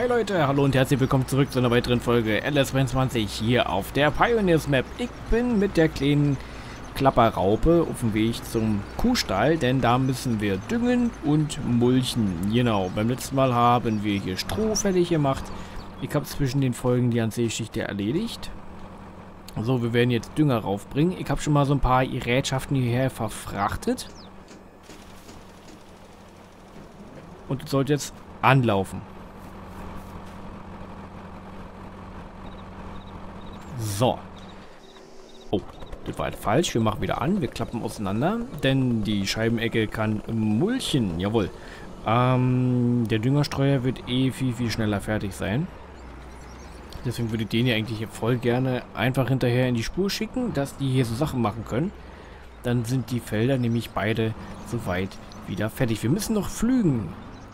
Hi Leute, hallo und herzlich willkommen zurück zu einer weiteren Folge LS22 hier auf der Pioneers Map. Ich bin mit der kleinen Klapperraupe auf dem Weg zum Kuhstall, denn da müssen wir düngen und mulchen. Genau, beim letzten Mal haben wir hier Stroh fertig gemacht. Ich habe zwischen den Folgen die ganze Geschichte erledigt. So, wir werden jetzt Dünger raufbringen. Ich habe schon mal so ein paar Gerätschaften hierher verfrachtet. Und es sollte jetzt anlaufen. So. Oh, das war halt falsch. Wir machen wieder an. Wir klappen auseinander. Denn die Scheibenecke kann mulchen. Jawohl. Ähm, der Düngerstreuer wird eh viel, viel schneller fertig sein. Deswegen würde ich den hier eigentlich voll gerne einfach hinterher in die Spur schicken, dass die hier so Sachen machen können. Dann sind die Felder nämlich beide soweit wieder fertig. Wir müssen noch flügen.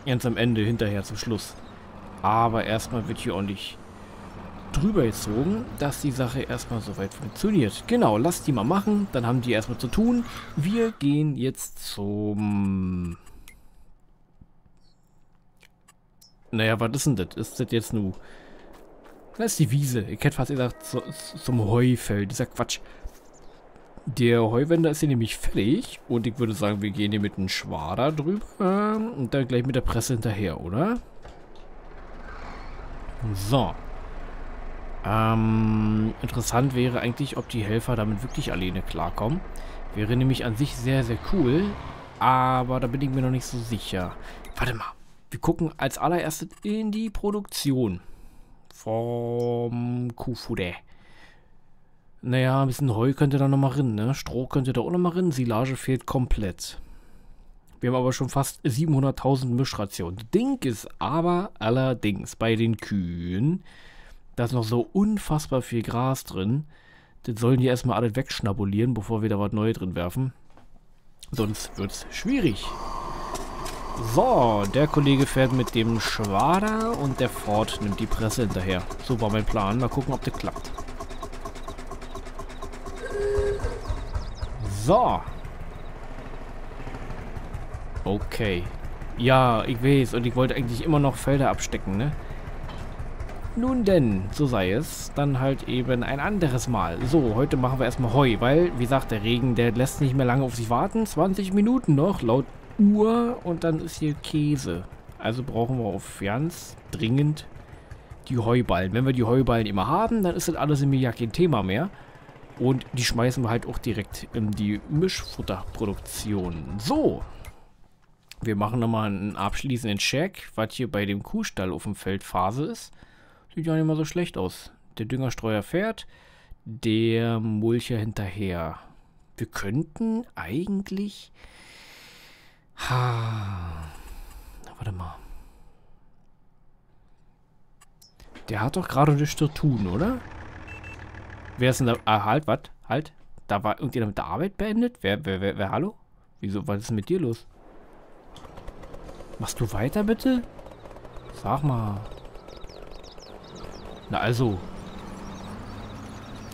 Ganz am Ende, hinterher zum Schluss. Aber erstmal wird hier ordentlich drüber gezogen, dass die Sache erstmal soweit funktioniert. Genau, lasst die mal machen, dann haben die erstmal zu tun. Wir gehen jetzt zum... Naja, was ist denn das? Ist das jetzt nur... Das ist die Wiese. Ich hätte fast gesagt, so, zum Heufeld. Dieser Quatsch. Der Heuwender ist hier nämlich fertig. Und ich würde sagen, wir gehen hier mit einem Schwader drüber. Und dann gleich mit der Presse hinterher, oder? So. Ähm, interessant wäre eigentlich, ob die Helfer damit wirklich alleine klarkommen. Wäre nämlich an sich sehr, sehr cool. Aber da bin ich mir noch nicht so sicher. Warte mal. Wir gucken als allererstes in die Produktion. Vom Kufude. Naja, ein bisschen Heu könnte da nochmal rein, ne? Stroh könnte da auch nochmal rein. Silage fehlt komplett. Wir haben aber schon fast 700.000 Mischrationen. Ding ist aber allerdings bei den Kühen da ist noch so unfassbar viel Gras drin. Das sollen die erstmal alle wegschnabulieren, bevor wir da was Neues drin werfen. Sonst wird es schwierig. So, der Kollege fährt mit dem Schwader und der Ford nimmt die Presse hinterher. So war mein Plan. Mal gucken, ob das klappt. So. Okay. Ja, ich weiß. Und ich wollte eigentlich immer noch Felder abstecken, ne? Nun denn, so sei es. Dann halt eben ein anderes Mal. So, heute machen wir erstmal Heu, weil, wie gesagt, der Regen, der lässt nicht mehr lange auf sich warten. 20 Minuten noch, laut Uhr. Und dann ist hier Käse. Also brauchen wir auf ganz dringend die Heuballen. Wenn wir die Heuballen immer haben, dann ist das alles im ja kein Thema mehr. Und die schmeißen wir halt auch direkt in die Mischfutterproduktion. So. Wir machen nochmal einen abschließenden Check, was hier bei dem Kuhstall auf dem Feld Phase ist. Sieht ja nicht mal so schlecht aus. Der Düngerstreuer fährt, der Mulcher hinterher. Wir könnten eigentlich... Ha. Warte mal. Der hat doch gerade nichts zu tun, oder? Wer ist denn da? Ah, halt, was? Halt. Da war irgendjemand mit der Arbeit beendet? Wer, wer, wer, wer, hallo? Wieso, was ist denn mit dir los? Machst du weiter, bitte? Sag mal. Na also.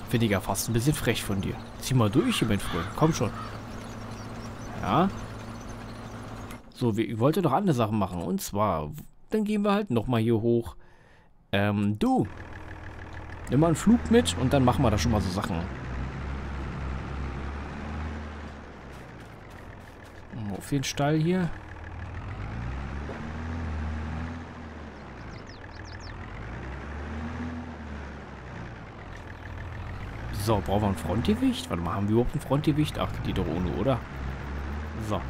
Finde ich ja fast ein bisschen frech von dir. Zieh mal durch, mein Freund. Komm schon. Ja. So, ich wollte doch andere Sachen machen. Und zwar, dann gehen wir halt nochmal hier hoch. Ähm, du. Nimm mal einen Flug mit und dann machen wir da schon mal so Sachen. Auf den Stall hier. So, brauchen wir ein Frontgewicht? Warte mal, haben wir überhaupt ein Frontgewicht? Ach, die doch ohne, oder? So.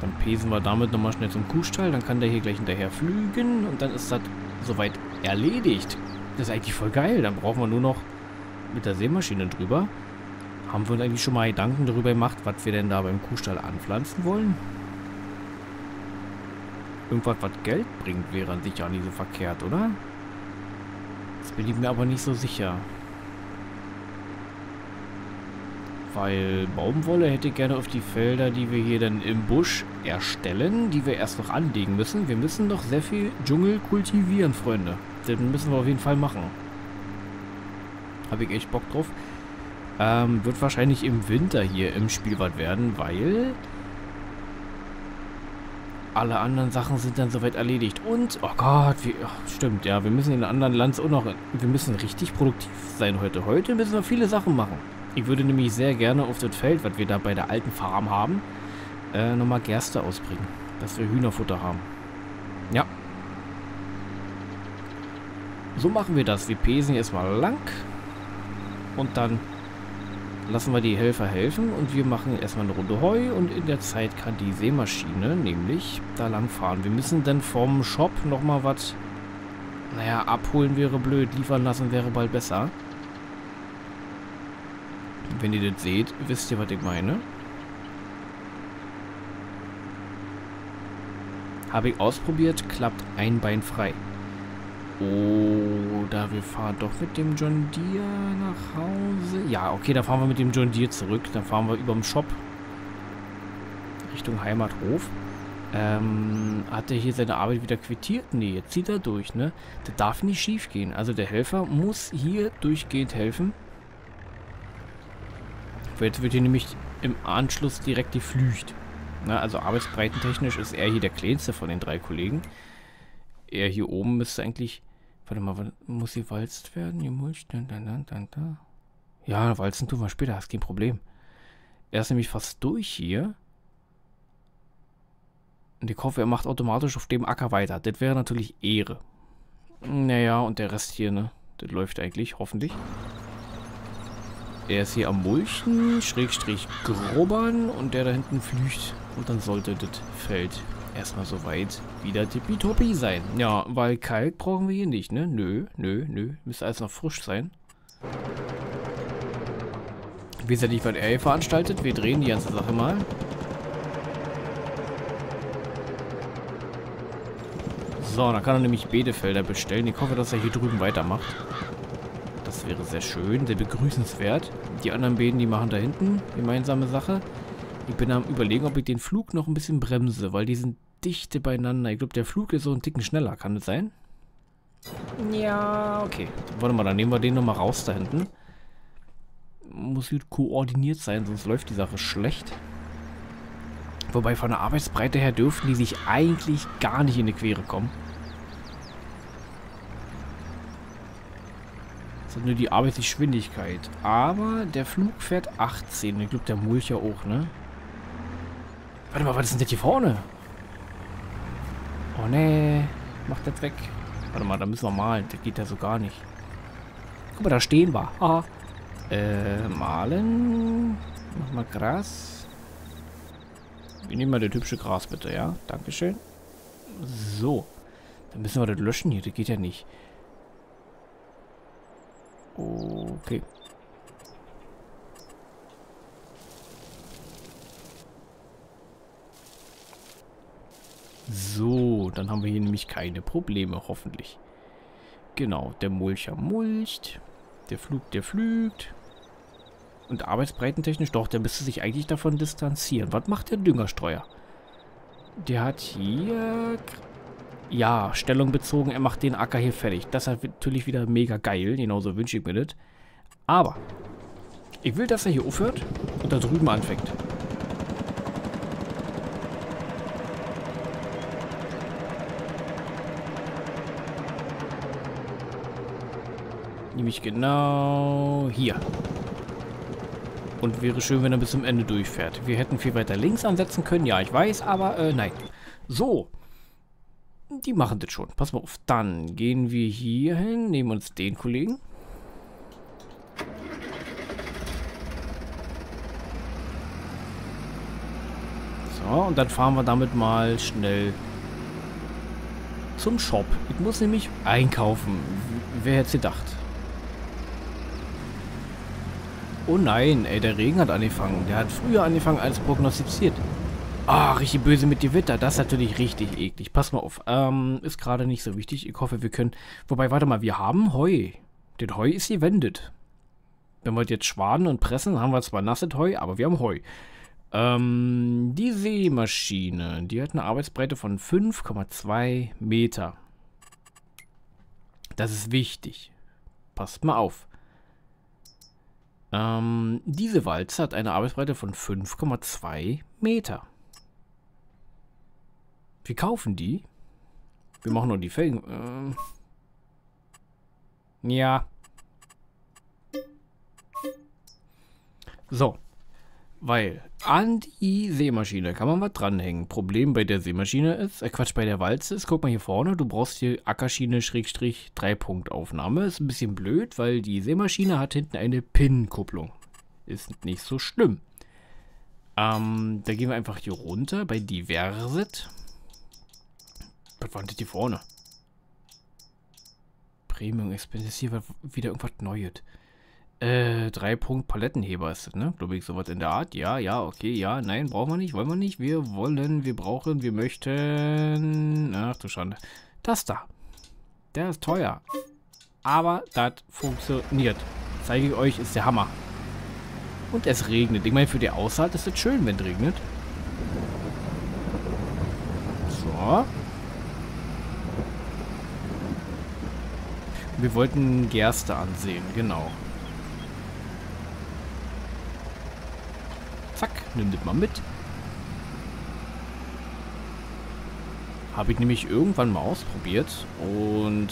Dann pesen wir damit nochmal schnell zum Kuhstall. Dann kann der hier gleich hinterher flügen. Und dann ist das soweit erledigt. Das ist eigentlich voll geil. Dann brauchen wir nur noch mit der Sämaschine drüber. Haben wir uns eigentlich schon mal Gedanken darüber gemacht, was wir denn da beim Kuhstall anpflanzen wollen? Irgendwas, was Geld bringt, wäre an sich ja nicht so verkehrt, oder? Bin ich mir aber nicht so sicher. Weil Baumwolle hätte gerne auf die Felder, die wir hier dann im Busch erstellen, die wir erst noch anlegen müssen. Wir müssen noch sehr viel Dschungel kultivieren, Freunde. Das müssen wir auf jeden Fall machen. Habe ich echt Bock drauf. Ähm, wird wahrscheinlich im Winter hier im Spiel was werden, weil alle anderen Sachen sind dann soweit erledigt. Und, oh Gott, wie, ach, stimmt, ja, wir müssen in anderen Lands auch noch, wir müssen richtig produktiv sein heute. Heute müssen wir viele Sachen machen. Ich würde nämlich sehr gerne auf das Feld, was wir da bei der alten Farm haben, äh, nochmal Gerste ausbringen. Dass wir Hühnerfutter haben. Ja. So machen wir das. Wir pesen erstmal lang. Und dann lassen wir die Helfer helfen und wir machen erstmal eine Runde Heu und in der Zeit kann die Seemaschine nämlich da lang fahren. Wir müssen dann vom Shop nochmal was, naja, abholen wäre blöd, liefern lassen wäre bald besser. Wenn ihr das seht, wisst ihr, was ich meine. Habe ich ausprobiert, klappt ein Bein frei. Oder wir fahren doch mit dem John Deere nach Hause. Ja, okay, da fahren wir mit dem John Deere zurück. Dann fahren wir über dem Shop Richtung Heimathof. Ähm, hat er hier seine Arbeit wieder quittiert? Nee, jetzt zieht er durch, ne? Das darf nicht schief gehen. Also der Helfer muss hier durchgehend helfen. Jetzt wird hier nämlich im Anschluss direkt die Flücht. Na, also arbeitsbreitentechnisch ist er hier der kleinste von den drei Kollegen. Er hier oben müsste eigentlich Warte mal, muss sie walzt werden? Gemulcht? Ja, walzen tun wir später, ist kein Problem. Er ist nämlich fast durch hier. Und ich hoffe, er macht automatisch auf dem Acker weiter. Das wäre natürlich Ehre. Naja, und der Rest hier, ne? Das läuft eigentlich, hoffentlich. Er ist hier am Mulchen, Schrägstrich grubbern und der da hinten flücht. Und dann sollte das Feld erstmal soweit wieder tippitoppi sein. Ja, weil Kalk brauchen wir hier nicht, ne? Nö, nö, nö. Müsste alles noch frisch sein. Wir sind nicht, was er hier veranstaltet. Wir drehen die ganze Sache mal. So, dann kann er nämlich Bedefelder bestellen. Ich hoffe, dass er hier drüben weitermacht. Das wäre sehr schön, sehr begrüßenswert. Die anderen Beden, die machen da hinten gemeinsame Sache. Ich bin am überlegen, ob ich den Flug noch ein bisschen bremse, weil die sind dichte beieinander. Ich glaube, der Flug ist so ein Ticken schneller. Kann das sein? Ja, okay. Warte mal, dann nehmen wir den nochmal raus da hinten. Muss gut koordiniert sein, sonst läuft die Sache schlecht. Wobei von der Arbeitsbreite her dürften die sich eigentlich gar nicht in die Quere kommen. Das ist nur die Arbeitsgeschwindigkeit. Aber der Flug fährt 18. Ich glaube, der Mulcher auch, ne? Warte mal, was ist denn das hier vorne? Oh nee, mach das weg. Warte mal, da müssen wir malen. Das geht ja so gar nicht. Guck mal, da stehen wir. Aha. Äh, malen. Mach mal Gras. Wir nehmen mal das hübsche Gras bitte, ja? Dankeschön. So. Dann müssen wir das löschen hier. Das geht ja nicht. Okay. So, dann haben wir hier nämlich keine Probleme, hoffentlich. Genau, der Mulcher mulcht. Der Flug, der flügt. Und arbeitsbreitentechnisch, doch, der müsste sich eigentlich davon distanzieren. Was macht der Düngerstreuer? Der hat hier... Ja, Stellung bezogen, er macht den Acker hier fertig. Das ist natürlich wieder mega geil, genauso wünsche ich mir das. Aber, ich will, dass er hier aufhört und da drüben anfängt. Nämlich genau hier. Und wäre schön, wenn er bis zum Ende durchfährt. Wir hätten viel weiter links ansetzen können. Ja, ich weiß, aber äh, nein. So. Die machen das schon. Pass mal auf. Dann gehen wir hier hin, nehmen uns den Kollegen. So, und dann fahren wir damit mal schnell zum Shop. Ich muss nämlich einkaufen. Wer hätte es gedacht? Oh nein, ey, der Regen hat angefangen. Der hat früher angefangen als prognostiziert. Ah, richtig böse mit Gewitter. Das ist natürlich richtig eklig. Pass mal auf. Ähm, ist gerade nicht so wichtig. Ich hoffe, wir können... Wobei, warte mal, wir haben Heu. Das Heu ist gewendet. Wenn wir jetzt schwaden und pressen, haben wir zwar nasses Heu, aber wir haben Heu. Ähm, die Seemaschine, die hat eine Arbeitsbreite von 5,2 Meter. Das ist wichtig. Passt mal auf. Ähm, diese Walze hat eine Arbeitsbreite von 5,2 Meter. Wir kaufen die. Wir machen nur die Felgen. Ähm. Ja. So. Weil an die Seemaschine kann man was dranhängen. Problem bei der Seemaschine ist, äh Quatsch, bei der Walze ist, guck mal hier vorne, du brauchst hier Ackerschiene Schrägstrich Dreipunktaufnahme. Ist ein bisschen blöd, weil die Seemaschine hat hinten eine Pin-Kupplung. Ist nicht so schlimm. Ähm, da gehen wir einfach hier runter bei Diversit. Was war denn das hier vorne? Premium Expenses, hier wieder irgendwas Neues. Äh, drei Punkt Palettenheber ist das, ne? Glaube ich, sowas in der Art. Ja, ja, okay, ja, nein, brauchen wir nicht, wollen wir nicht. Wir wollen, wir brauchen, wir möchten. Ach du Schande. Das da. Der ist teuer. Aber das funktioniert. Zeige ich euch, ist der Hammer. Und es regnet. Ich meine, für die Aussaat ist es schön, wenn es regnet. So. Wir wollten Gerste ansehen, genau. Zack, nimm das mal mit. Habe ich nämlich irgendwann mal ausprobiert und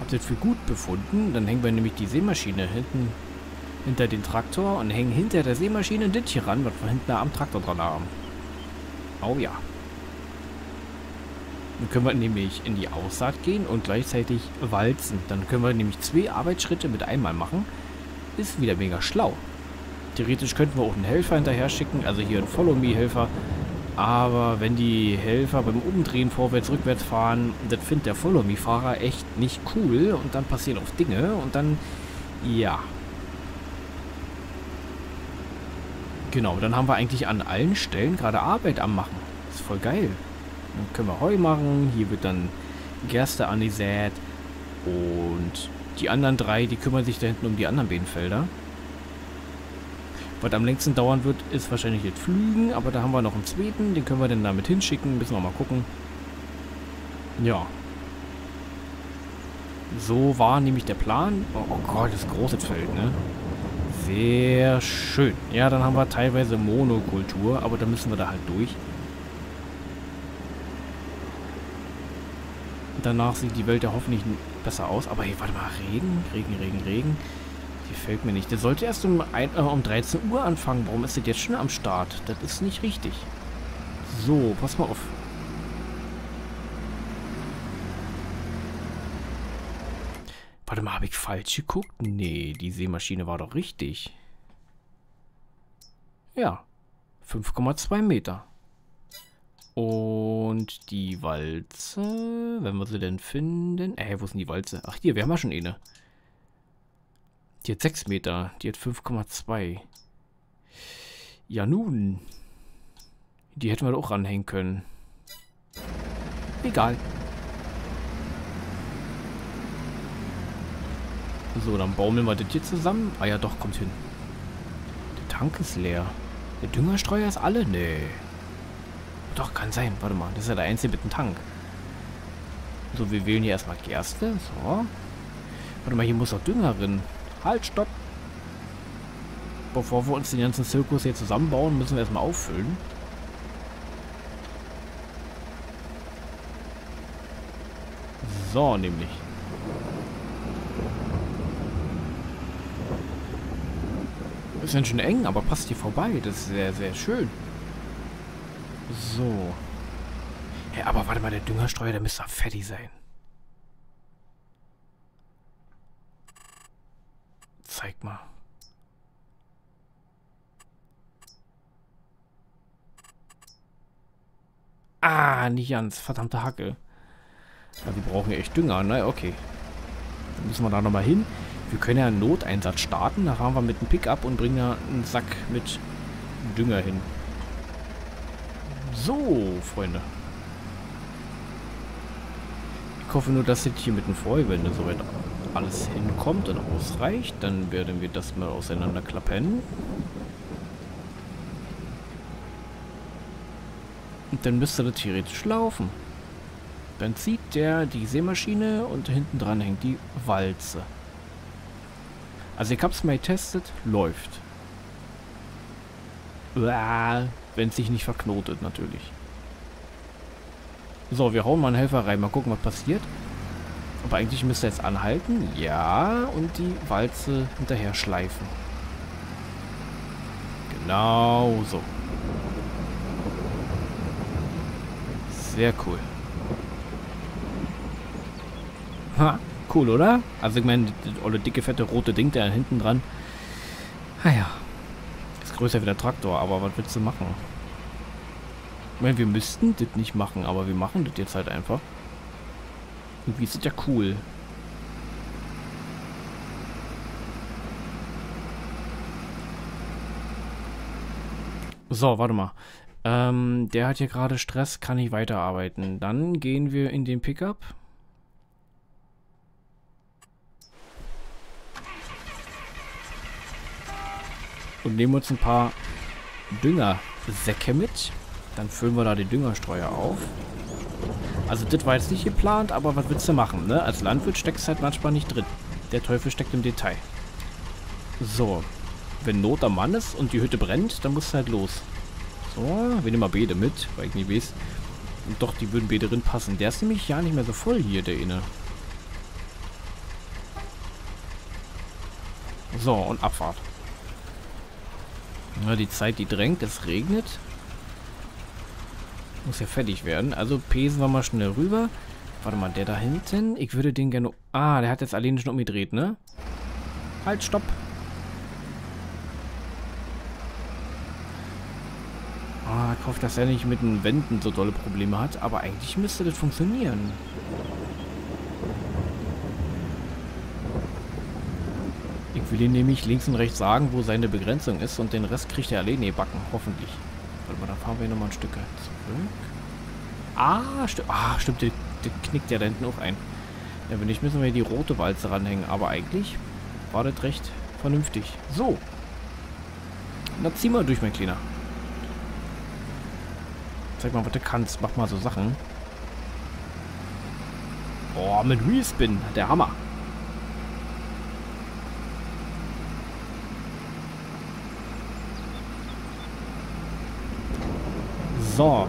habe das für gut befunden. Dann hängen wir nämlich die Seemaschine hinten hinter den Traktor und hängen hinter der Seemaschine das hier ran, was wir hinten am Traktor dran haben. Oh ja. Dann können wir nämlich in die Aussaat gehen und gleichzeitig walzen. Dann können wir nämlich zwei Arbeitsschritte mit einmal machen. Ist wieder mega schlau. Theoretisch könnten wir auch einen Helfer hinterher schicken, also hier einen Follow-Me-Helfer. Aber wenn die Helfer beim Umdrehen vorwärts, rückwärts fahren, das findet der Follow-Me-Fahrer echt nicht cool und dann passieren auch Dinge und dann, ja. Genau, dann haben wir eigentlich an allen Stellen gerade Arbeit am machen. Das ist voll geil. Dann können wir Heu machen, hier wird dann Gerste angesät und die anderen drei, die kümmern sich da hinten um die anderen Bedenfelder. Was am längsten dauern wird, ist wahrscheinlich jetzt Flügen, aber da haben wir noch einen zweiten, den können wir dann damit hinschicken, müssen wir mal gucken. Ja. So war nämlich der Plan. Oh, oh Gott, das große Feld, ne? Sehr schön. Ja, dann haben wir teilweise Monokultur, aber da müssen wir da halt durch. Danach sieht die Welt ja hoffentlich besser aus. Aber hey, warte mal, Regen, Regen, Regen, Regen. Gefällt mir nicht. Der sollte erst um, ein, äh, um 13 Uhr anfangen. Warum ist das jetzt schon am Start? Das ist nicht richtig. So, pass mal auf. Warte mal, habe ich falsch geguckt? Nee, die Seemaschine war doch richtig. Ja, 5,2 Meter. Und die Walze, wenn wir sie denn finden. Äh, wo ist denn die Walze? Ach, hier, wir haben ja schon eine. Die hat 6 Meter. Die hat 5,2. Ja nun. Die hätten wir doch ranhängen können. Egal. So, dann baumeln wir das hier zusammen. Ah ja, doch, kommt hin. Der Tank ist leer. Der Düngerstreuer ist alle? Nee. Doch, kann sein. Warte mal, das ist ja der einzige mit dem Tank. So, wir wählen hier erstmal Gerste. So. Warte mal, hier muss auch Dünger drin. Halt, stopp. Bevor wir uns den ganzen Zirkus hier zusammenbauen, müssen wir erstmal auffüllen. So, nämlich. Ist ganz schön eng, aber passt hier vorbei. Das ist sehr, sehr schön. So. Ja, aber warte mal, der Düngerstreuer, der müsste fertig sein. Zeig mal. Ah, nicht ganz. Verdammte Hacke. Ja, wir brauchen ja echt Dünger, ne? Okay. Dann müssen wir da nochmal hin. Wir können ja einen Noteinsatz starten. Da fahren wir mit einem Pickup und bringen da einen Sack mit Dünger hin. So, Freunde. Ich hoffe nur, dass jetzt hier mit den Feuerwände soweit alles hinkommt und ausreicht. Dann werden wir das mal auseinanderklappen. Und dann müsste das theoretisch laufen. Dann zieht der die Seemaschine und hinten dran hängt die Walze. Also ich hab's mal getestet, läuft. Wenn es sich nicht verknotet natürlich. So, wir hauen mal einen Helfer rein. Mal gucken, was passiert. Aber eigentlich müsste er jetzt anhalten. Ja, und die Walze hinterher schleifen. Genau so. Sehr cool. Ha, cool, oder? Also ich meine, das olle dicke, fette, rote Ding da hinten dran. Naja. Ist größer wie der Traktor, aber was willst du machen? Ich meine, wir müssten das nicht machen, aber wir machen das jetzt halt einfach. Irgendwie ist das ja cool. So, warte mal. Ähm, der hat hier gerade Stress, kann nicht weiterarbeiten. Dann gehen wir in den Pickup. Und nehmen uns ein paar Düngersäcke mit. Dann füllen wir da die Düngerstreuer auf. Also das war jetzt nicht geplant, aber was willst du machen, ne? Als Landwirt steckst du halt manchmal nicht drin. Der Teufel steckt im Detail. So. Wenn Not am Mann ist und die Hütte brennt, dann musst du halt los. So, wir nehmen mal Bede mit, weil ich nie weiß. Und doch, die würden Bede drin passen. Der ist nämlich ja nicht mehr so voll hier, der inne. So, und Abfahrt. Ja, die Zeit, die drängt, es regnet. Muss ja fertig werden. Also pesen wir mal schnell rüber. Warte mal, der da hinten. Ich würde den gerne... Ah, der hat jetzt alleine schon umgedreht, ne? Halt, stopp. Ah, ich hoffe, dass er nicht mit den Wänden so tolle Probleme hat. Aber eigentlich müsste das funktionieren. Ich will ihm nämlich links und rechts sagen, wo seine Begrenzung ist. Und den Rest kriegt er alleine backen. Hoffentlich. Warte mal, dann fahren wir nochmal ein Stück zurück. Ah, sti ah stimmt, der, der knickt ja da hinten auch ein. Ja, wenn nicht, müssen wir die rote Walze ranhängen. Aber eigentlich war das recht vernünftig. So. Na, zieh mal durch, mein Kleiner. Zeig mal, was du kannst. Mach mal so Sachen. Boah, mit Respin. Der Hammer. So.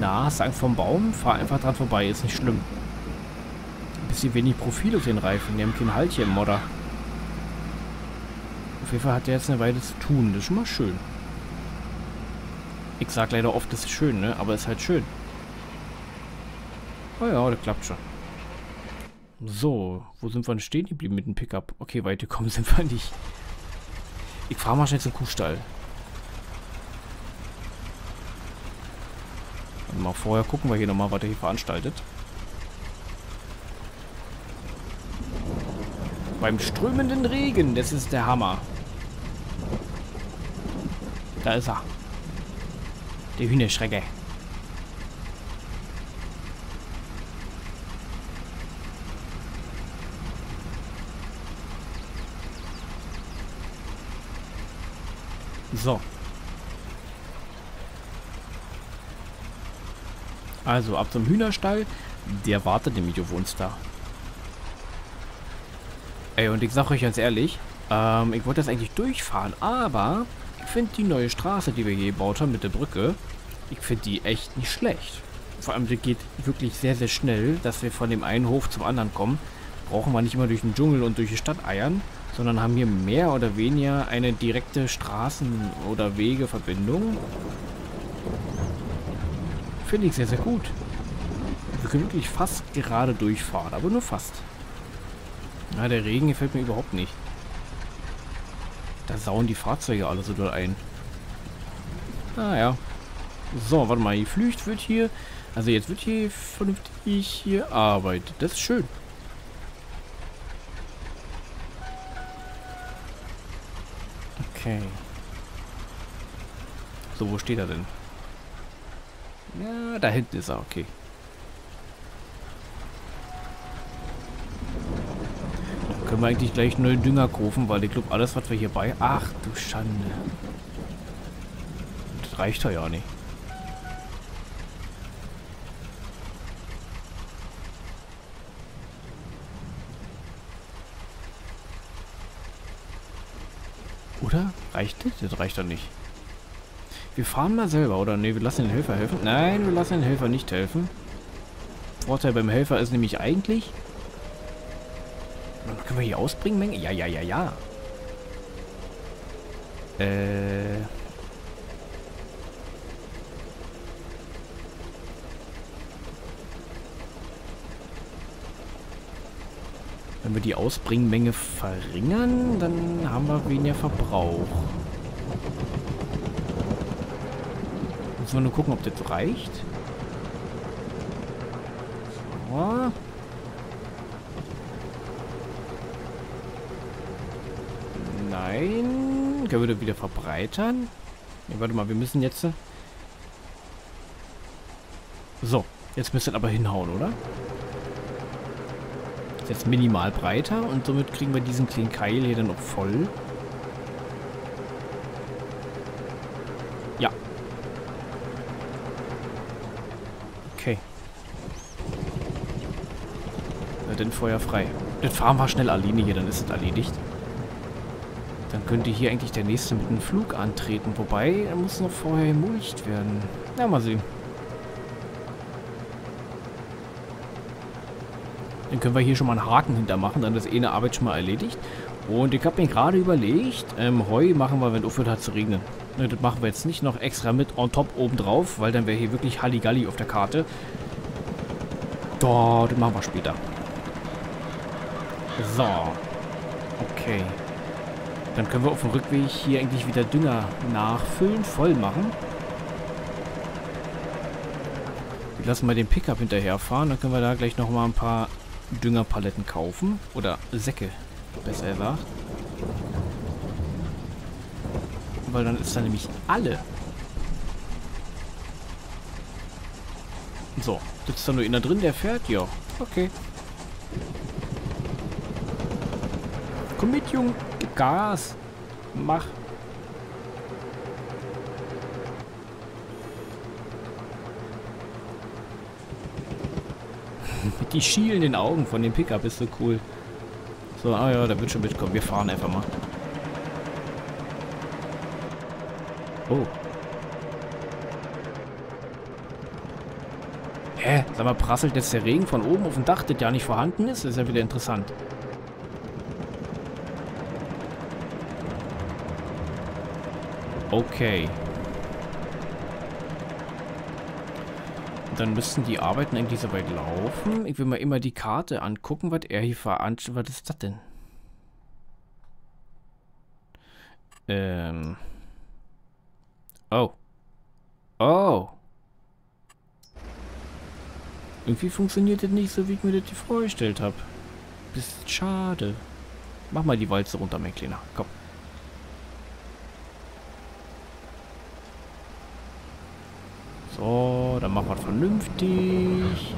Na, hast Angst vom Baum? Fahr einfach dran vorbei, ist nicht schlimm. Ein bisschen wenig Profil auf den Reifen. Die haben kein Halt hier im Modder. Auf jeden Fall hat der jetzt eine Weile zu tun. Das ist schon mal schön. Ich sag leider oft, das ist schön, ne? Aber es ist halt schön. Oh ja, das klappt schon. So, wo sind wir denn stehen geblieben mit dem Pickup? Okay, weiterkommen sind wir nicht. Ich fahre mal schnell zum Kuhstall. Mal vorher gucken wir hier nochmal, was er hier veranstaltet. Beim strömenden Regen, das ist der Hammer. Da ist er. Der Hühnerschrecke. So. Also ab zum Hühnerstall. Der wartet nämlich auf uns da. Ey, und ich sag euch ganz ehrlich, ähm, ich wollte das eigentlich durchfahren, aber finde die neue Straße, die wir hier gebaut haben mit der Brücke, ich finde die echt nicht schlecht. Vor allem, die geht wirklich sehr, sehr schnell, dass wir von dem einen Hof zum anderen kommen. Brauchen wir nicht immer durch den Dschungel und durch die Stadt eiern, sondern haben hier mehr oder weniger eine direkte Straßen- oder Wegeverbindung Finde ich sehr, sehr gut. Wir können wirklich fast gerade durchfahren, aber nur fast. Ja, der Regen gefällt mir überhaupt nicht. Da sauen die Fahrzeuge alle so doll ein. Naja. Ah, so, warte mal, die Flücht wird hier... Also jetzt wird hier vernünftig hier arbeitet. Das ist schön. Okay. So, wo steht er denn? Ja, da hinten ist er, okay. Können wir eigentlich gleich neuen Dünger kaufen, weil ich glaube, alles, was wir hier bei... Ach, du Schande. Das reicht doch ja nicht. Oder? Reicht das? Das reicht doch nicht. Wir fahren mal selber, oder? Ne, wir lassen den Helfer helfen. Nein, wir lassen den Helfer nicht helfen. Vorteil beim Helfer ist nämlich eigentlich... Können wir hier ausbringen, Menge? Ja, ja, ja, ja. Äh... Wenn wir die Ausbringmenge verringern, dann haben wir weniger Verbrauch. Müssen wir nur gucken, ob das reicht. So. Nein. Können wir das wieder verbreitern? Ja, warte mal, wir müssen jetzt... So, jetzt müsste es aber hinhauen, oder? Ist jetzt minimal breiter und somit kriegen wir diesen kleinen Keil hier dann auch voll. Ja. Okay. Na dann Feuer frei. Das fahren wir schnell alleine hier, dann ist es erledigt. Könnte hier eigentlich der nächste mit einem Flug antreten. Wobei, er muss noch vorher gemulcht werden. Na, mal sehen. Dann können wir hier schon mal einen Haken hintermachen, dann ist eh eine Arbeit schon mal erledigt. Und ich habe mir gerade überlegt, ähm, Heu machen wir, wenn aufhört hat zu regnen. Ne, das machen wir jetzt nicht noch extra mit on top oben drauf, weil dann wäre hier wirklich Halligalli auf der Karte. Doch, das machen wir später. So. Okay. Dann können wir auf dem Rückweg hier eigentlich wieder Dünger nachfüllen, voll machen. Wir lassen mal den Pickup hinterherfahren, dann können wir da gleich nochmal ein paar Düngerpaletten kaufen. Oder Säcke, besser gesagt. Weil dann ist da nämlich alle. So, sitzt da nur einer drin, der fährt? Ja, okay. Komm mit, Junge. Gib Gas. Mach. Die schielenden Augen von dem Pickup ist so cool. So, ah ja, da wird schon mitkommen. Wir fahren einfach mal. Oh. Hä? Sag mal, prasselt jetzt der Regen von oben auf dem Dach, das ja nicht vorhanden ist? Das ist ja wieder interessant. Okay. Dann müssten die Arbeiten eigentlich soweit laufen. Ich will mal immer die Karte angucken, was er hier veranstaltet. Was ist das denn? Ähm. Oh. Oh. Irgendwie funktioniert das nicht so, wie ich mir das vorgestellt habe. Ist schade. Mach mal die Walze runter, mein Kleiner. Komm. So, dann machen wir vernünftig.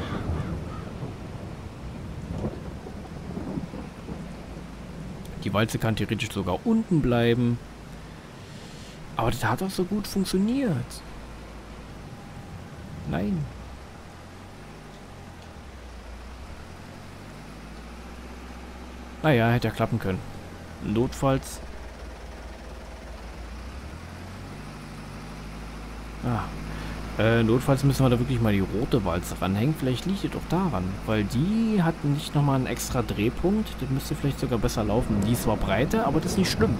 Die Walze kann theoretisch sogar unten bleiben. Aber das hat doch so gut funktioniert. Nein. Naja, hätte ja klappen können. Notfalls. Ah, äh, notfalls müssen wir da wirklich mal die rote Walze ranhängen. Vielleicht liegt die doch daran, weil die hat nicht nochmal einen extra Drehpunkt. Das müsste vielleicht sogar besser laufen. Die ist zwar breiter, aber das ist nicht schlimm.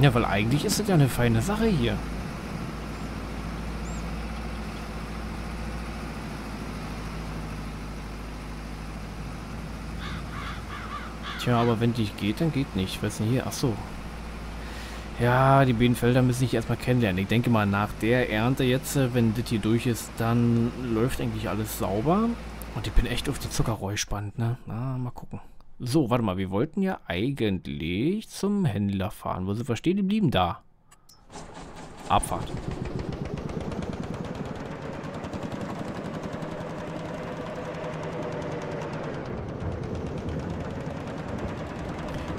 Ja, weil eigentlich ist das ja eine feine Sache hier. Tja, aber wenn die geht, dann geht nicht. Was ist denn hier? Ach so, ja, die Bedenfelder müssen ich erstmal kennenlernen. Ich denke mal, nach der Ernte jetzt, äh, wenn das hier durch ist, dann läuft eigentlich alles sauber. Und ich bin echt auf die Zuckerrohr ne? Na, mal gucken. So, warte mal, wir wollten ja eigentlich zum Händler fahren. Wo sind wir stehen geblieben? Da. Abfahrt.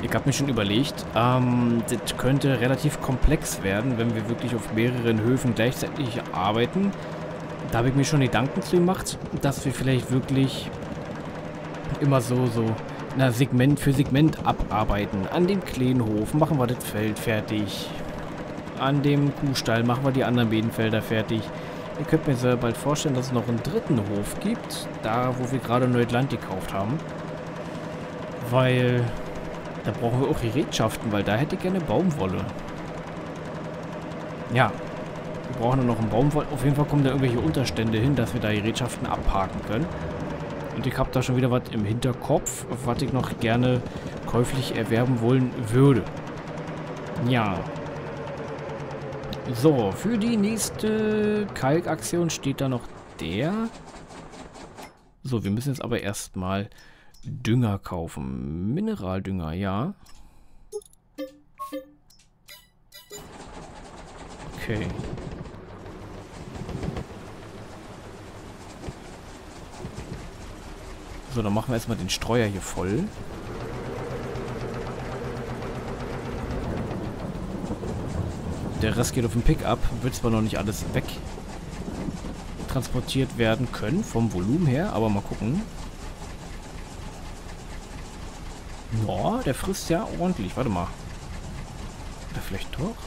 Ich habe mir schon überlegt, ähm, das könnte relativ komplex werden, wenn wir wirklich auf mehreren Höfen gleichzeitig arbeiten. Da habe ich mir schon Gedanken zu gemacht, dass wir vielleicht wirklich immer so, so, na, Segment für Segment abarbeiten. An dem kleinen Hof machen wir das Feld fertig. an dem Kuhstall machen wir die anderen beiden Felder fertig. Ihr könnt mir sehr bald vorstellen, dass es noch einen dritten Hof gibt. Da, wo wir gerade Neutland gekauft haben. Weil da brauchen wir auch Gerätschaften, weil da hätte ich gerne Baumwolle. Ja. Wir brauchen nur noch einen Baumwolle. Auf jeden Fall kommen da irgendwelche Unterstände hin, dass wir da Gerätschaften abhaken können. Und ich habe da schon wieder was im Hinterkopf, was ich noch gerne käuflich erwerben wollen würde. Ja. So, für die nächste Kalkaktion steht da noch der. So, wir müssen jetzt aber erstmal Dünger kaufen. Mineraldünger, ja. Okay. So, dann machen wir erstmal den Streuer hier voll. Der Rest geht auf den Pickup. Wird zwar noch nicht alles weg transportiert werden können, vom Volumen her, aber mal gucken. Ja, der frisst ja ordentlich. Warte mal. Oder vielleicht doch?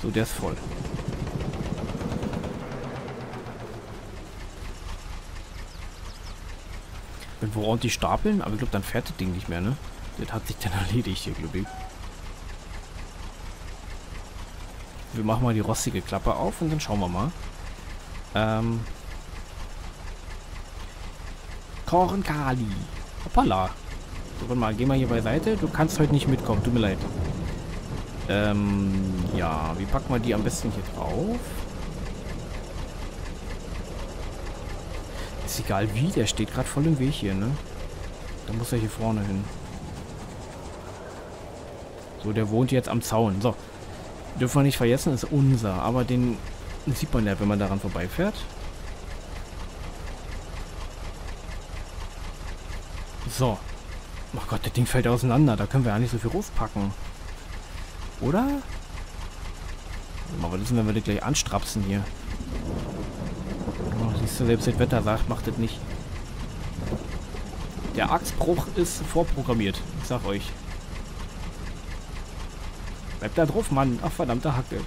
So, der ist voll. Wenn wir ordentlich stapeln, aber ich glaube, dann fährt das Ding nicht mehr, ne? Das hat sich dann erledigt hier, glaube ich. Wir machen mal die rostige Klappe auf und dann schauen wir mal. Ähm. Kornkali. Hoppala. So, warte mal, geh mal hier beiseite. Du kannst heute nicht mitkommen, tut mir leid. Ähm, ja, wie packen wir die am besten hier drauf? Ist egal wie, der steht gerade voll im Weg hier, ne? Da muss er hier vorne hin. So, der wohnt jetzt am Zaun. So, Dürfen wir nicht vergessen, ist unser. Aber den sieht man ja, wenn man daran vorbeifährt. So. Oh Gott, das Ding fällt auseinander. Da können wir ja nicht so viel raufpacken. Oder? Aber das ist, wenn wir das gleich anstrapsen hier. Oh, siehst du, selbst das Wetter sagt, macht das nicht. Der Achsbruch ist vorprogrammiert. Ich sag euch. Bleib da drauf, Mann. Ach, verdammte Hacke.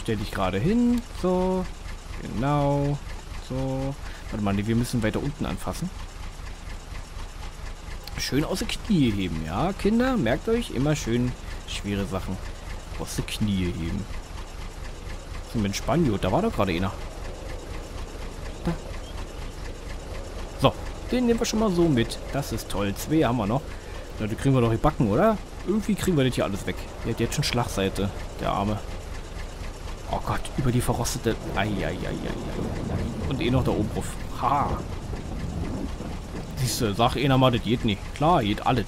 Stell dich gerade hin. So. Genau. So. Warte mal, wir müssen weiter unten anfassen. Schön aus den Knie heben, ja, Kinder? Merkt euch, immer schön schwere Sachen aus den Knie heben. So, mit Spanio, da war doch gerade einer. Da. So, den nehmen wir schon mal so mit. Das ist toll. Zwei haben wir noch. Die kriegen wir doch gebacken, oder? Irgendwie kriegen wir das hier alles weg. Der hat jetzt schon Schlagseite, der Arme. Oh Gott, über die verrostete... Eieieiei. Und eh noch der oben drauf. Ha. Siehst du, sag einer mal, das geht nicht. Klar, geht alles.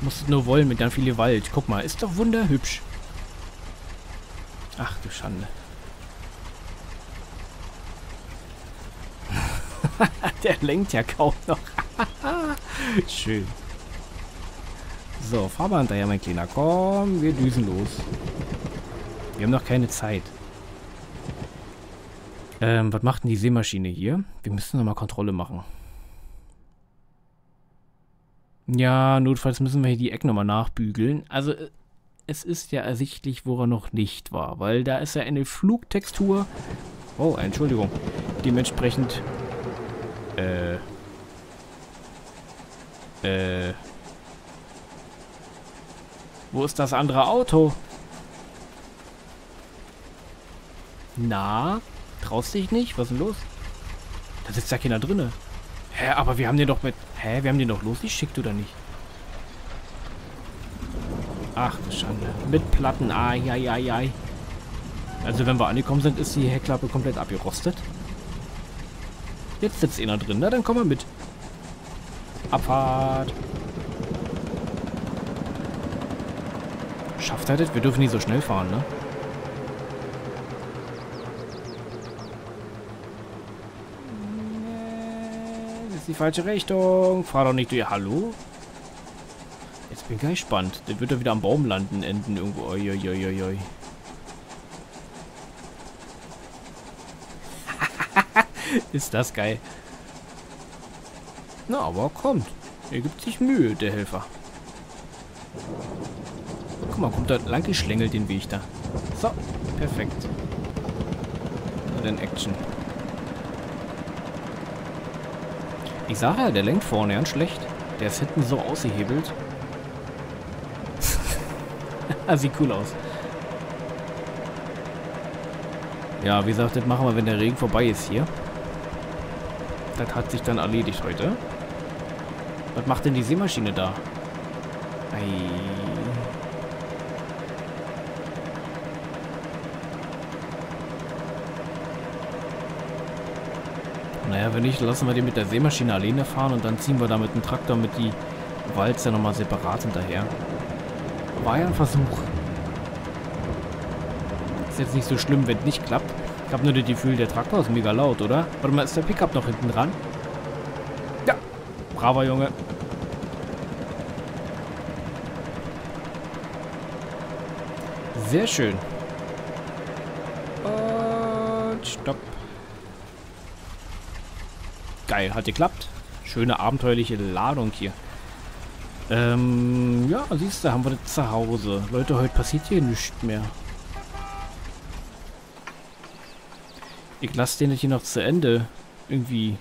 Musst nur wollen mit ganz viel Wald. Guck mal, ist doch wunderhübsch. Ach du Schande. Der lenkt ja kaum noch. Schön. So, fahr mal hinterher, mein Kleiner. Komm, wir düsen los. Wir haben noch keine Zeit. Ähm, was macht denn die Seemaschine hier? Wir müssen nochmal Kontrolle machen. Ja, notfalls müssen wir hier die Ecken nochmal nachbügeln. Also, äh, es ist ja ersichtlich, wo er noch nicht war, weil da ist ja eine Flugtextur. Oh, Entschuldigung. Dementsprechend äh. Äh. Wo ist das andere Auto? Na? Traust dich nicht? Was ist denn los? Da sitzt ja keiner drinne. Hä, aber wir haben den doch mit... Hä, wir haben den doch losgeschickt, oder nicht? Ach, Schande. Mit Platten. Ai, ai, ai, ai. Also, wenn wir angekommen sind, ist die Heckklappe komplett abgerostet. Jetzt sitzt einer drin. Na, dann komm mal mit. Abfahrt. Schafft er das? Wir dürfen nicht so schnell fahren, ne? Das ist die falsche Richtung. Fahr doch nicht durch. Hallo? Jetzt bin ich gespannt. Der wird doch wieder am Baum landen, enden irgendwo. Oi, oi, oi, oi. Ist das geil. Na, aber kommt. Er gibt sich Mühe, der Helfer. Guck mal, kommt da lang geschlängelt den Weg da. So, perfekt. Und dann Action. Ich sage ja, der lenkt vorne ganz schlecht. Der ist hinten so ausgehebelt. ah, sieht cool aus. Ja, wie gesagt, das machen wir, wenn der Regen vorbei ist hier. Das hat sich dann erledigt heute. Was macht denn die Seemaschine da? Ei. Naja, wenn nicht, lassen wir den mit der Seemaschine alleine fahren und dann ziehen wir da mit dem Traktor mit die Walze nochmal separat hinterher. War ja ein Versuch. Ist jetzt nicht so schlimm, wenn es nicht klappt. Ich habe nur das Gefühl, der Traktor ist mega laut, oder? Warte mal, ist der Pickup noch hinten dran? Ja, braver Junge. Sehr schön. Und stopp. Geil, hat geklappt. Schöne abenteuerliche Ladung hier. Ähm, ja, siehst du, haben wir das zu Hause. Leute, heute passiert hier nichts mehr. Ich lasse den hier noch zu Ende. Irgendwie.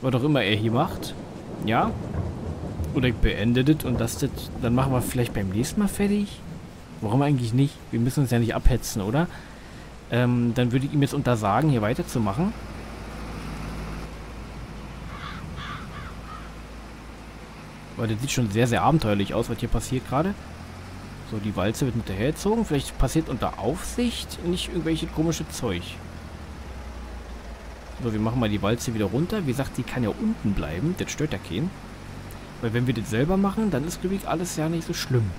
Was auch immer er hier macht. Ja. Oder ich beende das und das, das dann machen wir vielleicht beim nächsten Mal fertig. Warum eigentlich nicht? Wir müssen uns ja nicht abhetzen, oder? Ähm, dann würde ich ihm jetzt untersagen, hier weiterzumachen. Weil das sieht schon sehr, sehr abenteuerlich aus, was hier passiert gerade. So, die Walze wird hinterhergezogen. Vielleicht passiert unter Aufsicht nicht irgendwelche komische Zeug. So, wir machen mal die Walze wieder runter. Wie gesagt, die kann ja unten bleiben. Das stört ja keinen. Weil wenn wir das selber machen, dann ist, glaube ich, alles ja nicht so schlimm.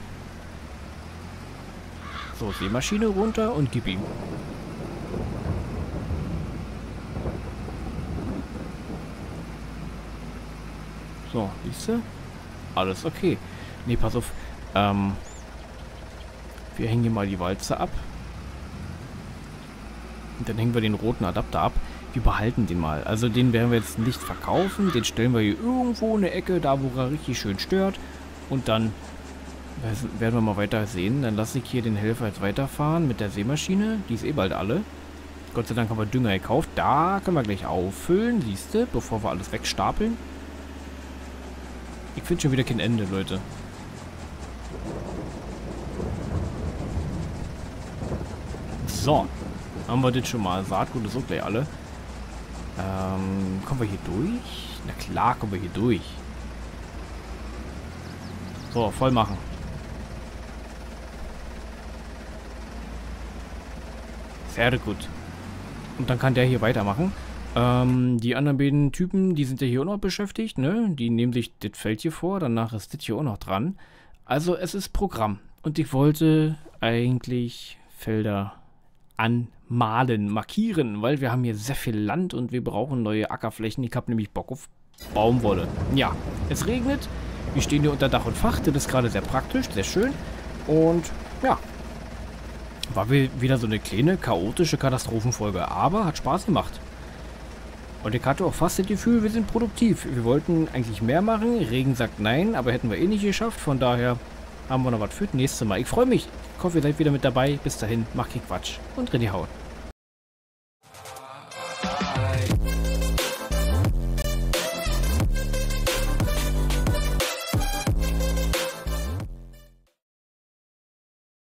So, Seemaschine runter und gib ihm. So, siehst du? Alles okay. Ne, pass auf. Ähm, wir hängen hier mal die Walze ab. Und dann hängen wir den roten Adapter ab. Wir behalten den mal. Also den werden wir jetzt nicht verkaufen. Den stellen wir hier irgendwo in der Ecke, da wo er richtig schön stört. Und dann werden wir mal weiter sehen. Dann lasse ich hier den Helfer jetzt weiterfahren mit der Seemaschine. Die ist eh bald alle. Gott sei Dank haben wir Dünger gekauft. Da können wir gleich auffüllen, siehst du, bevor wir alles wegstapeln. Ich finde schon wieder kein Ende, Leute. So. Haben wir das schon mal. Saatgut ist auch gleich alle. Ähm, kommen wir hier durch? Na klar, kommen wir hier durch. So, voll machen. Sehr gut. Und dann kann der hier weitermachen. Ähm, die anderen beiden Typen, die sind ja hier auch noch beschäftigt, ne? Die nehmen sich das Feld hier vor, danach ist das hier auch noch dran. Also es ist Programm. Und ich wollte eigentlich Felder anmalen, markieren, weil wir haben hier sehr viel Land und wir brauchen neue Ackerflächen. Ich habe nämlich Bock auf Baumwolle. Ja, es regnet. Wir stehen hier unter Dach und Fach. Das ist gerade sehr praktisch, sehr schön. Und ja, war wieder so eine kleine, chaotische Katastrophenfolge, aber hat Spaß gemacht. Und ich hatte auch fast das Gefühl, wir sind produktiv. Wir wollten eigentlich mehr machen, Regen sagt nein, aber hätten wir eh nicht geschafft, von daher haben wir noch was für das nächste Mal. Ich freue mich. Ich hoffe, ihr seid wieder mit dabei. Bis dahin, mach keinen Quatsch und die Haut.